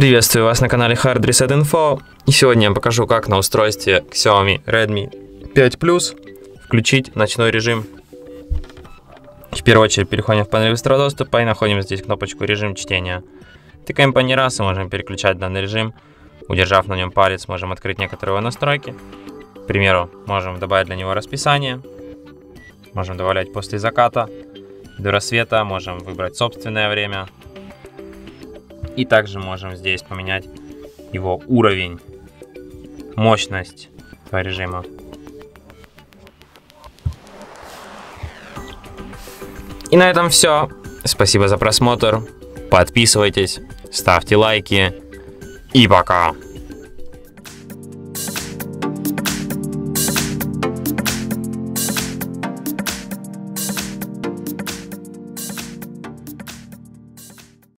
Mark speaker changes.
Speaker 1: Приветствую вас на канале Hard Reset Info. И сегодня я покажу, как на устройстве Xiaomi Redmi 5 Plus включить ночной режим. В первую очередь переходим в панель быстрого доступа и находим здесь кнопочку режим чтения. Тыкаем по ней раз и можем переключать данный режим. Удержав на нем палец, можем открыть некоторые его настройки. К примеру, можем добавить для него расписание. Можем добавлять после заката, до рассвета, можем выбрать собственное время, и также можем здесь поменять его уровень, мощность этого режима. И на этом все. Спасибо за просмотр. Подписывайтесь, ставьте лайки. И пока.